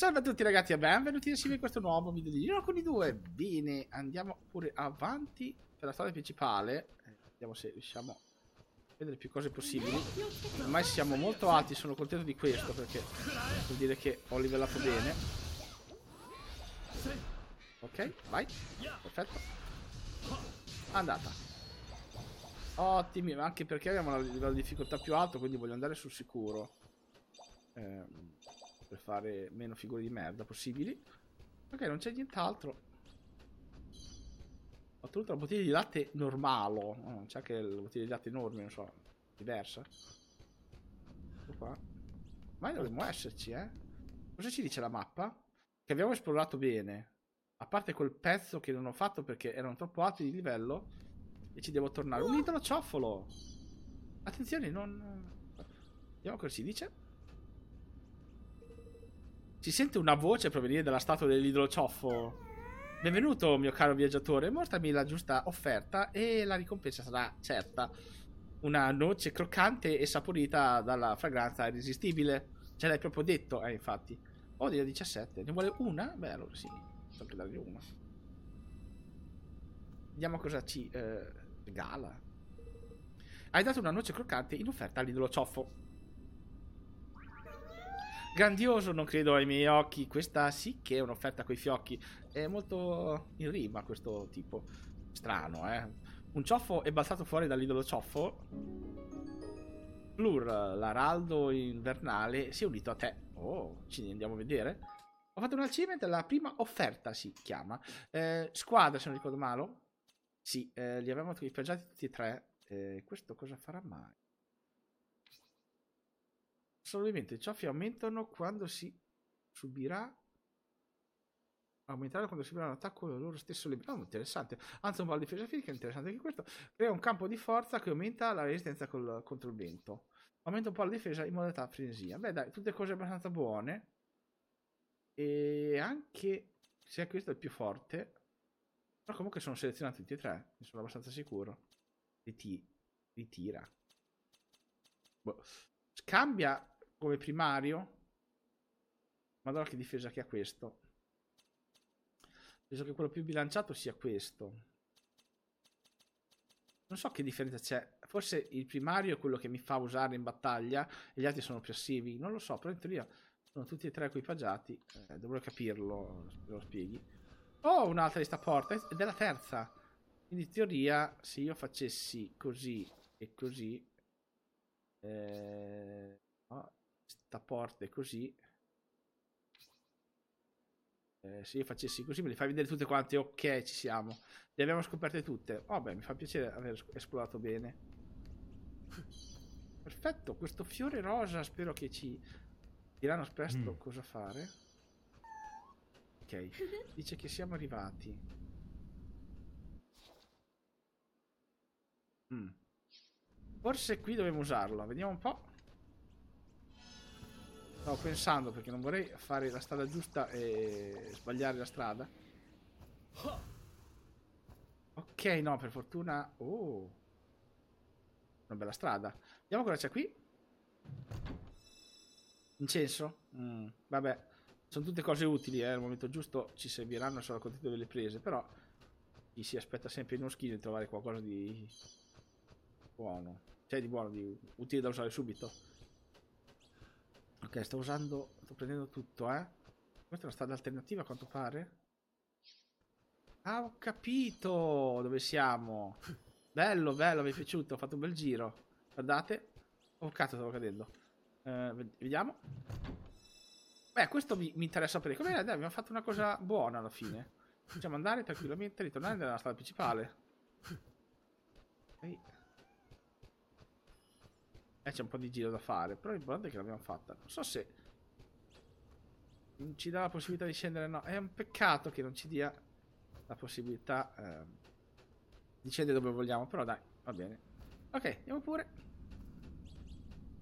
Salve a tutti ragazzi e benvenuti insieme in questo nuovo video di Giro con i due. Bene, andiamo pure avanti per la strada principale. Eh, vediamo se riusciamo a vedere più cose possibili. Ormai siamo molto alti, sono contento di questo perché vuol dire che ho livellato bene. Ok, vai. Perfetto. Andata. Ottimi, anche perché abbiamo la di difficoltà più alto, quindi voglio andare sul sicuro. Eh, per fare meno figure di merda possibili. Ok, non c'è nient'altro. Ho ottenuto la bottiglia di latte normale. Oh, non c'è anche la bottiglia di latte enorme, non so, diversa. Ecco qua. Ma dovremmo esserci, eh. Cosa ci dice la mappa? Che abbiamo esplorato bene. A parte quel pezzo che non ho fatto perché erano troppo alti di livello. E ci devo tornare. Un idolo cioffolo! Attenzione, non... Vediamo cosa si dice. Si sente una voce provenire dalla statua dell'idolo cioffo. Benvenuto, mio caro viaggiatore. Mostrami la giusta offerta e la ricompensa sarà certa. Una noce croccante e saporita dalla fragranza irresistibile. Ce l'hai proprio detto, eh, infatti. Odio 17. Ne vuole una? Beh, allora sì. Sempre dargli una. Vediamo cosa ci eh, regala. Hai dato una noce croccante in offerta all'idolo. Grandioso, non credo ai miei occhi. Questa sì che è un'offerta coi fiocchi. È molto in rima questo tipo. Strano, eh. Un ciuffo è balzato fuori dall'idolo ciuffo. Plur, l'araldo invernale, si è unito a te. Oh, ci andiamo a vedere. Ho fatto un achievement, la prima offerta si chiama. Eh, squadra, se non ricordo male. Sì, eh, li avevamo equipaggiati tutti e tre. Eh, questo cosa farà mai? Solamente i cioffi aumentano quando si subirà aumentare quando subirà un attacco del loro stesso livello. Oh, interessante. Anzi, un po' di difesa fisica, interessante anche questo. Crea un campo di forza che aumenta la resistenza col, contro il vento. Aumenta un po' la difesa in modalità frenesia. Beh, dai, tutte cose abbastanza buone. E anche se questo è il più forte. Però comunque sono selezionati tutti e tre. Ne sono abbastanza sicuro. Riti ritira. Boh. Cambia come primario. Madonna che difesa che ha questo. Penso che quello più bilanciato sia questo. Non so che differenza c'è. Forse il primario è quello che mi fa usare in battaglia e gli altri sono più passivi. Non lo so, però in teoria sono tutti e tre equipaggiati. Eh, dovrei capirlo, lo spieghi. Oh, un'altra di sta porta. Ed è la terza. Quindi in teoria, se io facessi così e così... Eh, oh, sta porta è così. Eh, se io facessi così me le fai vedere tutte quante, ok, ci siamo. Le abbiamo scoperte tutte. Vabbè, oh, mi fa piacere aver esplorato bene. Perfetto, questo fiore rosa spero che ci diranno presto mm. cosa fare. Ok, dice che siamo arrivati. Mm. Forse qui dobbiamo usarlo, vediamo un po'. Stavo pensando perché non vorrei fare la strada giusta e sbagliare la strada. Ok, no, per fortuna... Oh. Una bella strada. Vediamo cosa c'è qui. Incenso? Mm, vabbè. Sono tutte cose utili, eh. Al momento giusto ci serviranno, sono contento delle prese. Però chi si aspetta sempre in uno schino di trovare qualcosa di buono. Cioè di buono, di utile da usare subito. Ok, sto usando, sto prendendo tutto, eh. Questa è una strada alternativa a quanto pare. Ah, ho capito dove siamo. Bello, bello, mi è piaciuto, ho fatto un bel giro. Guardate. Oh, cazzo, stavo cadendo. Eh, vediamo. Beh, questo mi, mi interessa sapere. Come dai, abbiamo fatto una cosa buona alla fine. Possiamo andare tranquillamente, ritornare nella strada principale. Ok. Eh, c'è un po' di giro da fare, però l'importante è che l'abbiamo fatta. Non so se non ci dà la possibilità di scendere, no. È un peccato che non ci dia la possibilità eh, di scendere dove vogliamo, però dai, va bene. Ok, andiamo pure.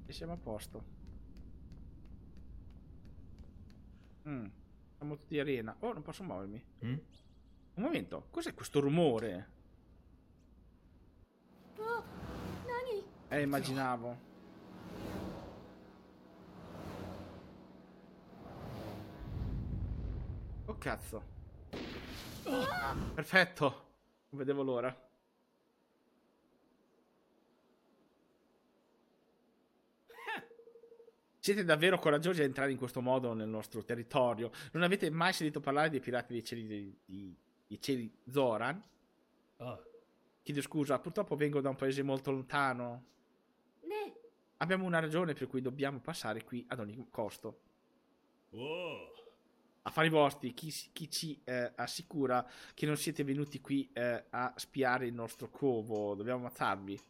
E siamo a posto. Mm, siamo tutti arena. Oh, non posso muovermi. Mm? Un momento, cos'è questo rumore? Oh, Nani! Eh, immaginavo. cazzo. Perfetto. Non vedevo l'ora. Siete davvero coraggiosi ad entrare in questo modo nel nostro territorio. Non avete mai sentito parlare dei pirati dei cieli, di, di, dei cieli Zoran? Oh. Chiedo scusa, purtroppo vengo da un paese molto lontano. Ne. Abbiamo una ragione per cui dobbiamo passare qui ad ogni costo. Oh. Affari vostri, chi, chi ci eh, assicura che non siete venuti qui eh, a spiare il nostro covo? Dobbiamo ammazzarvi.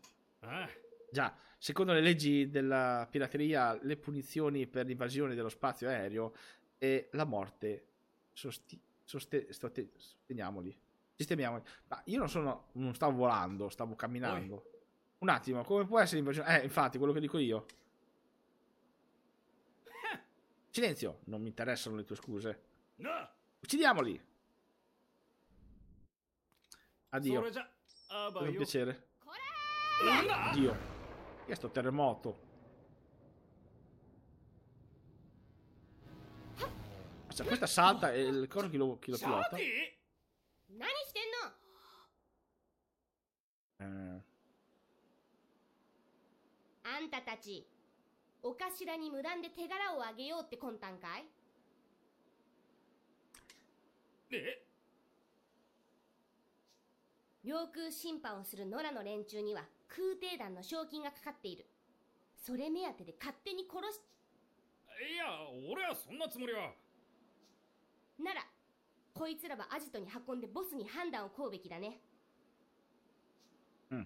あ Già, secondo le leggi della pirateria, le punizioni per l'invasione dello spazio aereo e la morte. Sosti- soste- stote- sosteniamoli. Sistemiamoli. Ma io non sono. Non stavo volando, stavo camminando. Un attimo, come può essere invasione? Eh, infatti, quello che dico io. Silenzio, non mi interessano le tue scuse. な Uccidiamoli! そ Addio, れじゃあば per un よ piacere. なんだ Addio. Che è sto terremoto? Cioè, questa salta e il coro chi lo, chi lo シャー pilota? ティ何してんの Eh, あんたたち お頭に無断で手柄をあげようって魂胆かい？え？領空侵犯をする野良の連中には空挺団の賞金がかかっている。それ目当てで勝手に殺しいや俺はそんなつもりは。ならこいつらはアジトに運んでボスに判断を請うべきだね。わ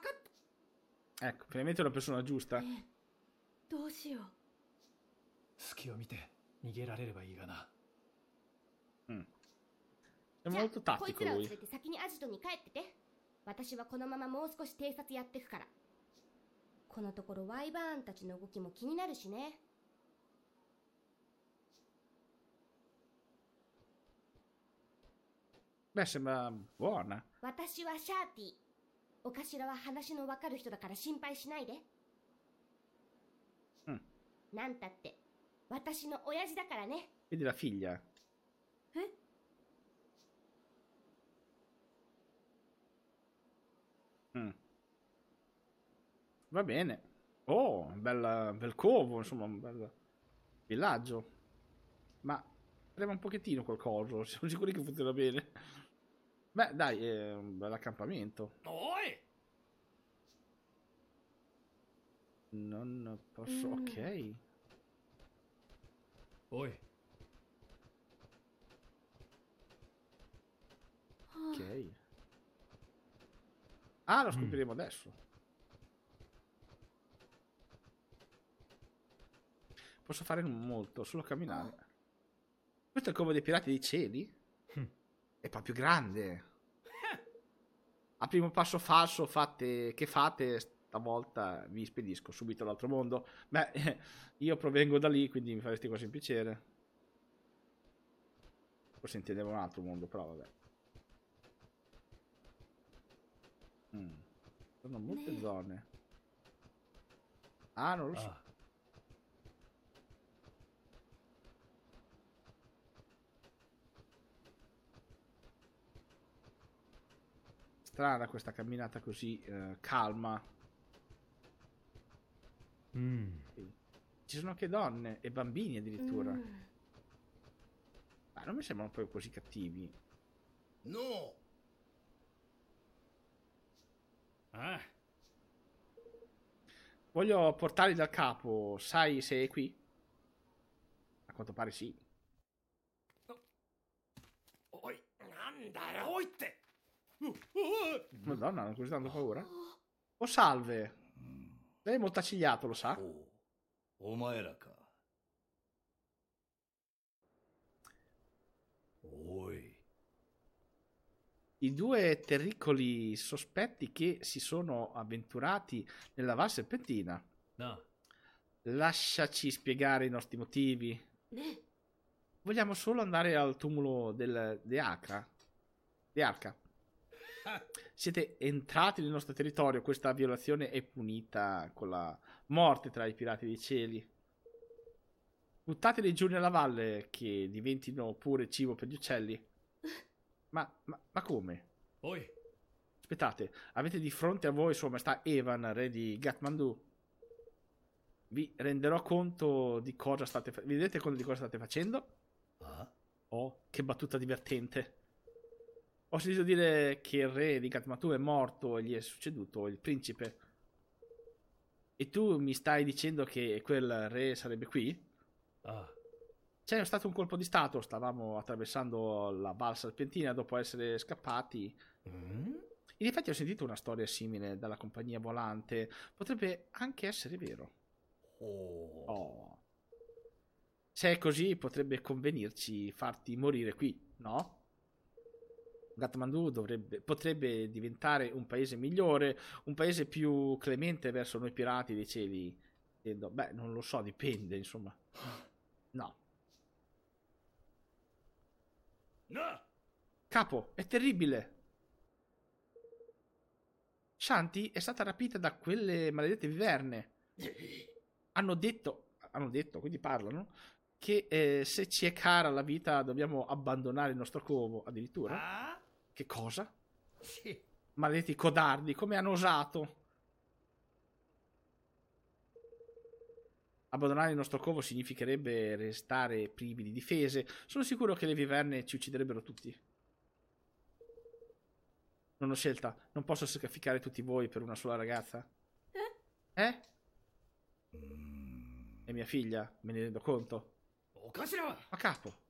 かっ ecco, finalmente una persona giusta. どうしよう。隙を見て逃げられればいいがな。È じゃ molto あこいつらを.連れて先にアジトに帰ってて。私はこのままもう少し偵察やってくから。このところワイバーンたちの動きも気になるしね.私はシャーティお頭は話のわかる人だから心配しないで。うんなんたって私の親父だからね Vedi la figlia. え Mm. Va bene. Oh, un bel, bel covo, insomma, un bel villaggio. Ma prema un pochettino qualcosa, siamo sicuri che funziona bene. Beh, dai, è un bel accampamento. お Non posso... Mm. Ok. おい Ok. Ah, lo scopriremo adesso. Posso fare molto, solo camminare. Questo è il covo dei pirati dei cieli? Hm. È proprio grande. A primo passo falso fate, che fate stavolta vi spedisco subito all'altro mondo. Beh, io provengo da lì, quindi mi faresti quasi un piacere. Forse intendevo un altro mondo, però vabbè. Mm. Sono molte Ne. zone. Ah, non lo so. あ Strana questa camminata così eh, calma. Mm. Ci sono anche donne e bambini addirittura. Mm. Ma non mi sembrano poi così cattivi. No! Ah. Voglio portarli dal capo. Sai se è qui? A quanto pare sì. Madonna, non così tanto paura. Oh, oh salve! Lei è molto accigliato, lo sa? Oh, omaeraka. Oi. I due terricoli sospetti che si sono avventurati nella Val Serpentina. No. Lasciaci spiegare i nostri motivi. Eh. Vogliamo solo andare al tumulo del, de Acra. De Arca siete entrati nel nostro territorio, questa violazione è punita con la morte tra i pirati dei cieli. Buttateli giù nella valle che diventino pure cibo per gli uccelli. Ma, ma, ma come? Voi? Aspettate, avete di fronte a voi Sua Maestà Evan, re di Gatmandu. Vi renderò conto di cosa state facendo. Vi conto di cosa state facendo? Ah. Oh, che battuta divertente. Ho sentito dire che il re di Katmatu è morto e gli è succeduto il principe. E tu mi stai dicendo che quel re sarebbe qui? Ah. C'è stato un colpo di stato, stavamo attraversando la Val Serpentina dopo essere scappati. Mm? In effetti ho sentito una storia simile dalla compagnia volante, potrebbe anche essere vero. Oh. oh. Se è così potrebbe convenirci farti morire qui, no? Gatmandu dovrebbe, potrebbe diventare un paese migliore, un paese più clemente verso noi pirati dei cieli. Beh, non lo so, dipende, insomma. No. な Capo, è terribile. Shanti è stata rapita da quelle maledette viverne. Hanno detto, hanno detto, quindi parlano, che eh, se ci è cara la vita dobbiamo abbandonare il nostro covo, addirittura. あ che cosa? Sì. Maledetti codardi, come hanno osato? Abbandonare il nostro covo significherebbe restare privi di difese. Sono sicuro che le viverne ci ucciderebbero tutti. Non ho scelta. Non posso sacrificare tutti voi per una sola ragazza. Eh? Eh? È mia figlia, me ne rendo conto. Oh, A capo.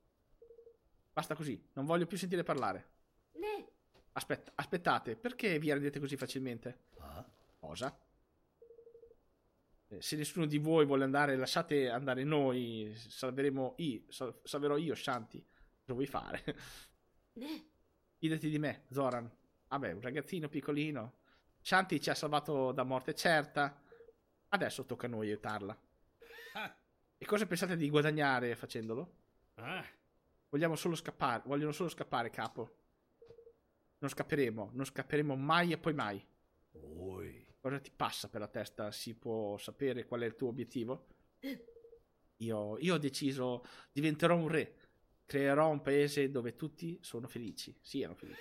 Basta così, non voglio più sentire parlare. Ne. Aspetta, aspettate, perché vi arrendete così facilmente? Ah? Cosa? Eh, se nessuno di voi vuole andare, lasciate andare noi. Salveremo i. Sal- salverò io, Shanti. Cosa vuoi fare? Ne. Fidati di me, Zoran. Vabbè, un ragazzino piccolino. Shanti ci ha salvato da morte certa. Adesso tocca a noi aiutarla. Ah. E cosa pensate di guadagnare facendolo? Ah. Vogliamo solo scappare. Vogliono solo scappare, capo. Non scapperemo, non scapperemo mai e poi mai. Oi. Cosa ti passa per la testa? Si può sapere qual è il tuo obiettivo? Io, io ho deciso, diventerò un re. Creerò un paese dove tutti sono felici. Siano felici.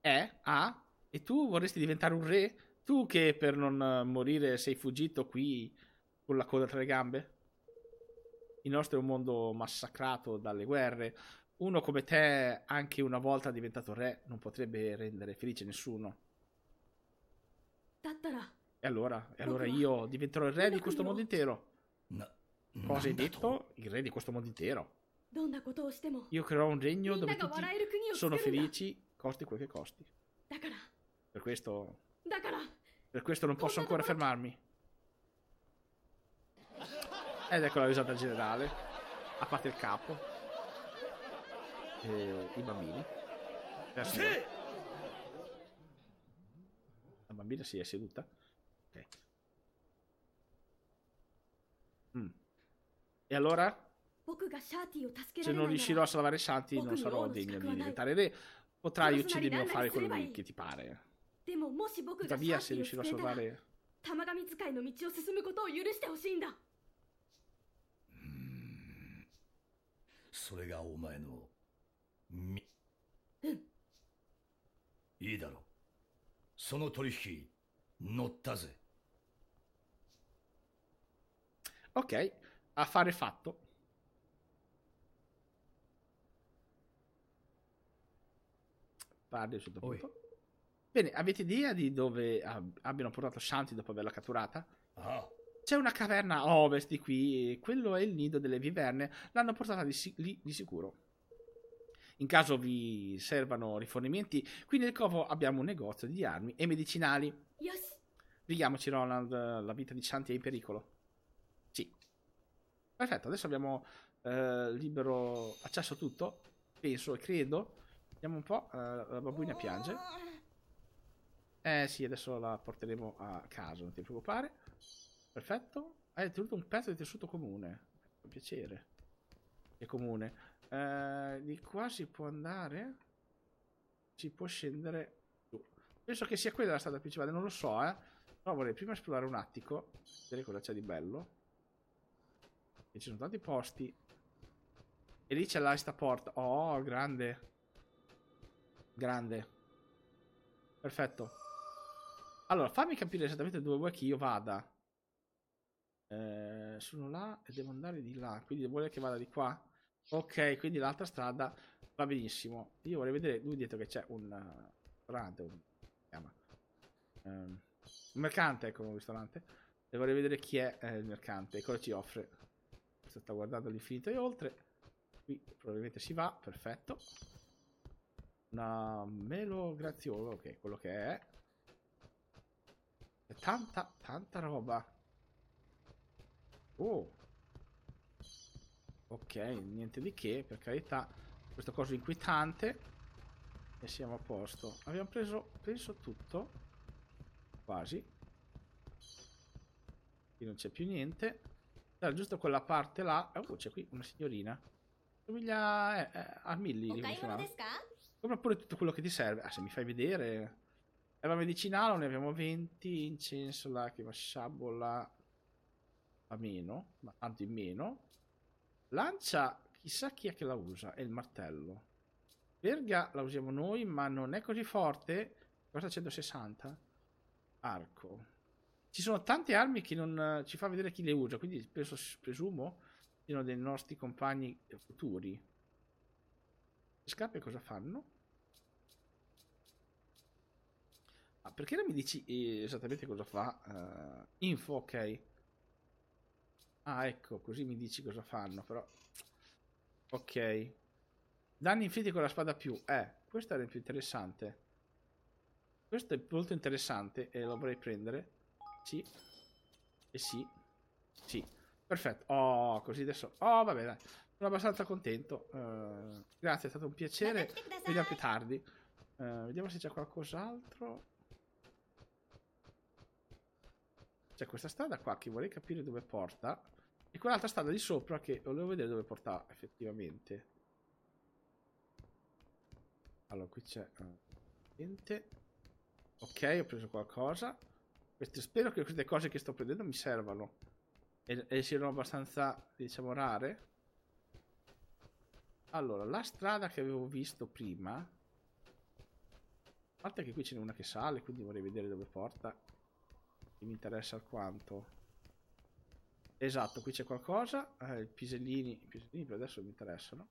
Eh? Ah? E tu vorresti diventare un re? Tu che per non morire sei fuggito qui con la coda tra le gambe? Il nostro è un mondo massacrato dalle guerre, uno come te, anche una volta diventato re, non potrebbe rendere felice nessuno. E allora, e allora io diventerò il re di questo mondo intero. Cosa hai detto? Il re di questo mondo intero. Io creerò un regno dove tutti sono felici, costi quel che costi. Per questo... Per questo non posso ancora fermarmi. Ed ecco la risata generale. A parte il capo eh, i bambini. La, La bambina si è seduta? Ok. Mm. E allora? Se non riuscirò a salvare Shanti, non sarò degno di diventare re. Potrai uccidermi o fare quello che ti pare. Tuttavia, se riuscirò a salvare... Mm. みうんいいだろうその取引乗ったぜ Ok, affare fatto. Parli a un certo Oi. punto. Bene, avete idea di dove ab- abbiano portato Shanti dopo averla catturata? ああ C'è una caverna a ovest di qui e quello è il nido delle viverne. L'hanno portata di si- lì di sicuro. In caso vi servano rifornimenti, qui nel covo abbiamo un negozio di armi e medicinali. よし Richiamoci, Ronald, la vita di Shanti è in pericolo. Sì. Perfetto, adesso abbiamo eh, libero accesso a tutto. Penso e credo. Vediamo un po'. eh, la babbuina piange. Eh sì, adesso la porteremo a casa, non ti preoccupare. Perfetto. Hai tenuto un pezzo di tessuto comune. Con piacere. È comune. Eh, di qua si può andare. Si può scendere giù. Penso che sia quella la strada principale, non lo so, eh. Però vorrei prima esplorare un attico. Vedere cosa c'è di bello. E ci sono tanti posti. E lì c'è là sta. Oh, grande. Grande. Perfetto. Allora, fammi capire esattamente dove vuoi che io vada. Eh, sono là e devo andare di là. Quindi vuole che vada di qua? Ok, quindi l'altra strada va benissimo. Io vorrei vedere. Lui detto che c'è un uh, ristorante. Un? Um, un mercante, ecco un ristorante. E vorrei vedere chi è eh, il mercante e cosa ci offre. Sta guardando all'infinito e oltre. Qui probabilmente si va, perfetto. Una melo graziolo, ok, quello che è. È tanta, tanta roba. Oh. Ok, niente di che, per carità. Questa cosa inquietante. E siamo a posto. Abbiamo preso, penso, tutto. Quasi. Qui non c'è più niente. Era giusto quella parte là. Oh, c'è qui una signorina. Somiglia eh, eh a Milli. Okay, Compra pure tutto quello che ti serve. Ah, se mi fai vedere. Erba medicinale, ne abbiamo 20. Incenso, lacrima, sciabola. A meno, ma tanto in meno. Lancia, chissà chi è che la usa. È il martello. Verga la usiamo noi, ma non è così forte. Costa 160. Arco. Ci sono tante armi che non eh, ci fa vedere chi le usa, quindi penso, presumo siano dei nostri compagni futuri. Le scarpe cosa fanno? Ah, perché non mi dici eh, esattamente cosa fa? Eh, info, ok. Ah, ecco, così mi dici cosa fanno, però... Ok. Danni infiniti con la spada più. Eh, questo era il più interessante. Questo è molto interessante e lo vorrei prendere. Sì. E sì. Sì. Perfetto. Oh, così adesso... Oh, vabbè, dai. Sono abbastanza contento. Uh, grazie, è stato un piacere. Vediamo più tardi. Uh, vediamo se c'è qualcos'altro. C'è questa strada qua che vorrei capire dove porta. E quell'altra strada di sopra che volevo vedere dove porta effettivamente. Allora, qui c'è eh, niente. Ok, ho preso qualcosa. Queste- spero che queste cose che sto prendendo mi servano. E, e siano abbastanza, diciamo, rare. Allora, la strada che avevo visto prima. A parte che qui ce n'è una che sale, quindi vorrei vedere dove porta. E mi interessa alquanto. Esatto, qui c'è qualcosa. Eh, i pisellini. I pisellini per adesso mi interessano.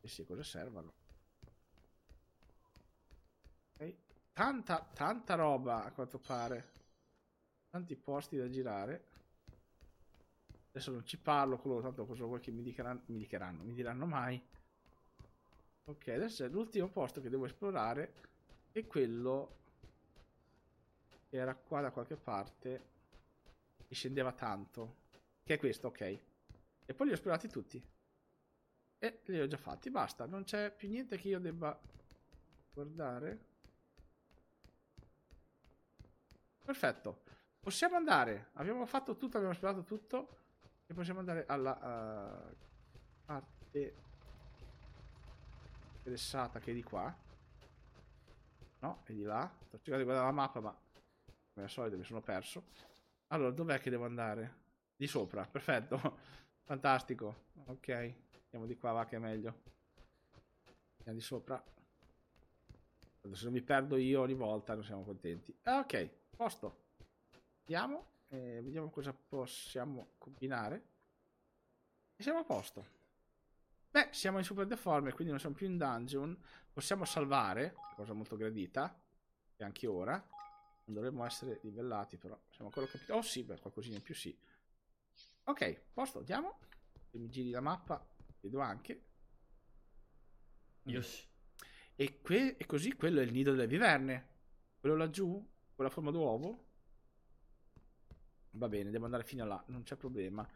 E sì, cosa servono? Ok. Tanta, tanta roba a quanto pare. Tanti posti da girare. Adesso non ci parlo con loro, tanto cosa vuoi che mi dicheranno, mi dicheranno, mi diranno mai. Ok, adesso è l'ultimo posto che devo esplorare. È quello era qua da qualche parte. E scendeva tanto. Che è questo, ok. E poi li ho esplorati tutti. E li ho già fatti, basta. Non c'è più niente che io debba guardare. Perfetto. Possiamo andare. Abbiamo fatto tutto, abbiamo esplorato tutto. E possiamo andare alla eh, parte interessata che è di qua. No, è di là. Sto cercando di guardare la mappa, ma come al solito mi sono perso. Allora, dov'è che devo andare? Di sopra, perfetto. Fantastico. Ok, andiamo di qua, va che è meglio. Andiamo di sopra. Se non mi perdo io ogni volta, non siamo contenti. Ok, posto. Andiamo e vediamo cosa possiamo combinare. E siamo a posto. Beh, siamo in super deforme, quindi non siamo più in dungeon. Possiamo salvare, cosa molto gradita. E anche ora. Dovremmo essere livellati, però siamo ancora capito. Oh sì, beh, qualcosina in più sì. Ok, posto, andiamo. Se mi giri la mappa, vedo anche. よし E, que- e così quello è il nido delle viverne. Quello laggiù, con la forma d'uovo. Va bene, devo andare fino a là, non c'è problema.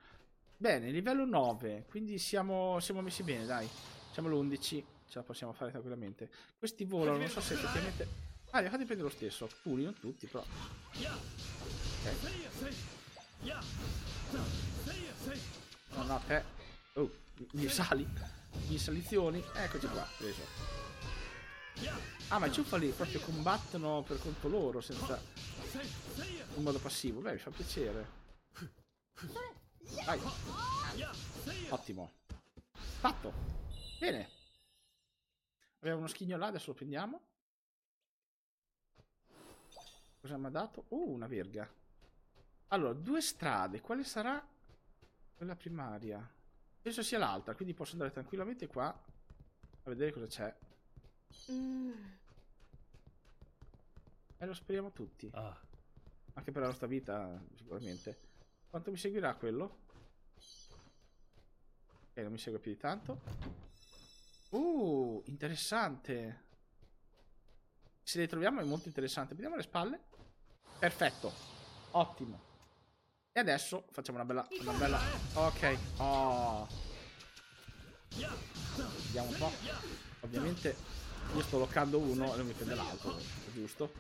Bene, livello 9, quindi siamo, siamo messi bene, dai. Siamo all'11, ce la possiamo fare tranquillamente. Questi volano, non so se effettivamente... Ah, li ho fatti prendere lo stesso, alcuni, non tutti, però... No, no, te... Oh, mi- sali. Mi salizioni. Eccoci qua, preso. Ah, ma i ciuffali proprio combattono per conto loro, senza... In modo passivo. Beh, mi fa piacere. Vai. Ottimo. Fatto. Bene. Abbiamo uno schigno là, adesso lo prendiamo. Cosa mi ha dato? Oh, una verga. Allora, due strade. Quale sarà quella primaria? Penso sia l'altra, quindi posso andare tranquillamente qua a vedere cosa c'è. Mm. E lo speriamo tutti. Ah. Anche per la nostra vita, sicuramente. Quanto mi seguirà quello? Ok, non mi segue più di tanto. Uh, interessante. Se le troviamo è molto interessante. Vediamo le spalle. Perfetto. Ottimo. E adesso facciamo una bella... Una bella... Ok. Oh. Vediamo un po'. Ovviamente io sto loccando uno e non mi prende l'altro. Giusto?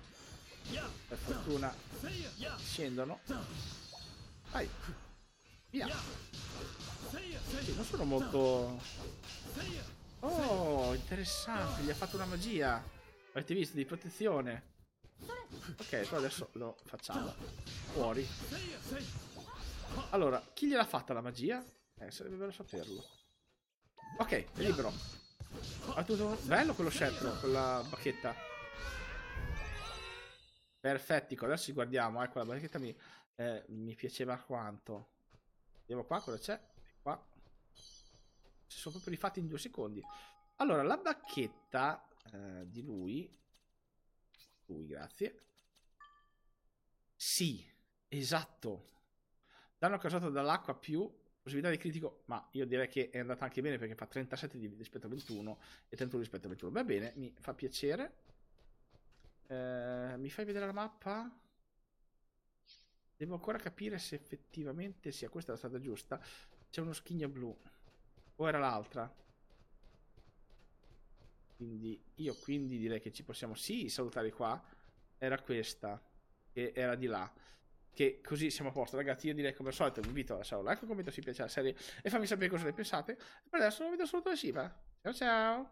Per fortuna scendono. Vai. Via. Sì, non sono molto... Oh, interessante. Gli ha fatto una magia. Avete visto? Di protezione. Ok, però adesso lo facciamo. Fuori. Allora, chi gliel'ha fatta la magia? Eh, sarebbe bello saperlo. Ok, libero. Bello quello scettro, quella bacchetta. Perfettico, adesso ci guardiamo. Ecco, la bacchetta mi, eh, mi piaceva quanto. Vediamo qua cosa c'è. E qua. Si sono proprio rifatti in due secondi. Allora, la bacchetta eh, di lui. Lui, grazie. Sì, esatto. Danno causato dall'acqua più possibilità di critico, ma io direi che è andata anche bene perché fa 37 di- rispetto a 21 e 31 rispetto a 21. Va bene, mi fa piacere. Eh, mi fai vedere la mappa? Devo ancora capire se effettivamente sia questa la strada giusta. C'è uno schigno blu. O era l'altra? Quindi io quindi direi che ci possiamo sì salutare qua. Era questa. E era di là. Che così siamo a posto. Ragazzi, io direi come al solito vi invito a lasciare un like, un commento se vi piace la serie e fammi sapere cosa ne pensate. E per adesso vi do saluto da Shiva. Ciao ciao!